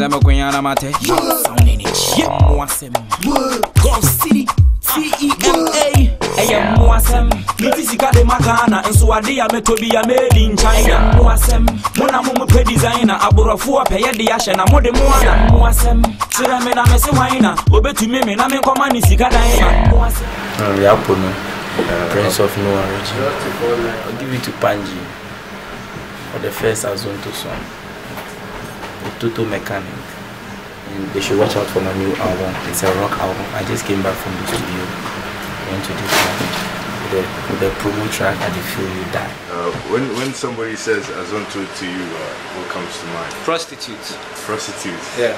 sɛ mekonya na mate Sounding it shit Mo asɛm Golf City T-E-M-A ɛyɛ mmo asɛm meti sika de ma ghana nso ade a mɛtɔ bi a mɛdi nkyɛn yɛ mmo asɛm mo na mo mopɛ designer aborɔfoɔ pɛyɛ de ahyɛ na mode mo ana mmo asɛm kyerɛ me na mese hwan na obɛtumi me na menkɔma ne sika dan ma Um, Yapo no, Prince of Noah Richie. I'll give it to Panji. For the first Azonto song. The Toto Mechanic. And they should watch out for my new album. It's a rock album. I just came back from the studio. Went to this one the, the promo track at the Feel You Die. Uh, when when somebody says Azonto to you, uh, what comes to mind? Prostitutes. Prostitutes. Yeah.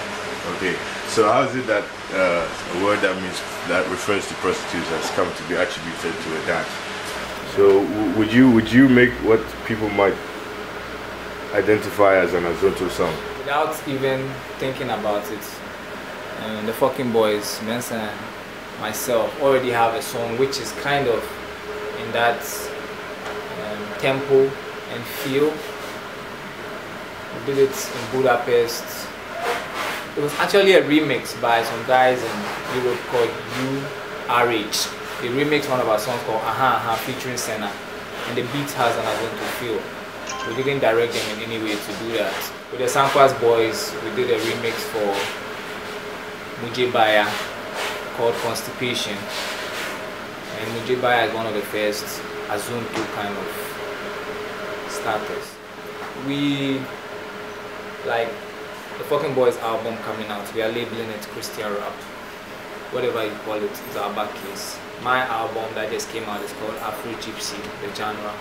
Okay. So how is it that uh, a word that means that refers to prostitutes has come to be attributed to a dance? So w- would you would you make what people might identify as an Azonto song? Without even thinking about it, um, the FOKN Bois, Benson and myself, already have a song which is kind of in that um, tempo and feel. We did it in Budapest. It was actually a remix by some guys in Europe called URH. They remixed one of our songs called Aha Aha featuring Senna. And the beat has an Azonto feel. We didn't direct them in any way to do that. With the Sankwas boys, we did a remix for Mujibaya called Constipation. And Mujibaya is one of the first Azonto kind of starters. We like the FOKN Bois album coming out. We are labeling it Christian rap. Whatever you call it, it is our back case. My album that just came out is called Afro Gypsy, the genre.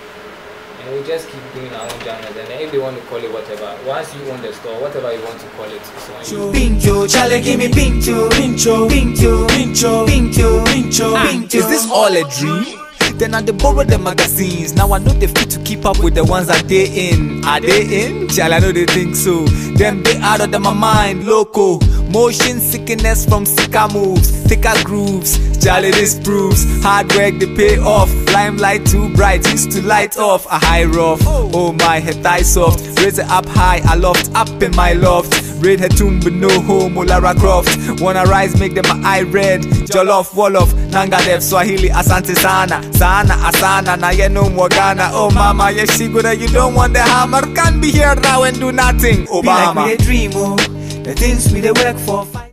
And we just keep doing our own genres. And then if they want to call it whatever, once you own the store, whatever you want to call it, it's on you. Pincho, Charlie, give me pincho, pincho, pincho, pincho, pincho, pincho, ah, pincho. Is this all a dream? Then I dey borrow the magazines. Now I know they fit to keep up with the ones that they in. Are they in? Child, I know they think so. Them they out of them my mind, loco. Motion sickness from sicker moves, thicker grooves. Jolly this proves hard work they pay off. Limelight too bright, used to light off a high rough. Oh my head thigh soft, raise it up high, I loft up in my loft. Raid her tomb but no home, oh Lara Croft. Wanna rise, make them my eye red. Jollof, Wolof, Nanga Dev, Swahili, Asante Sana. Sana, Asana, na ye no more Ghana. Oh mama, yes she good, you don't want the hammer. Can't be here now and do nothing. Be like Obama. a dream, oh. The things we dey work for.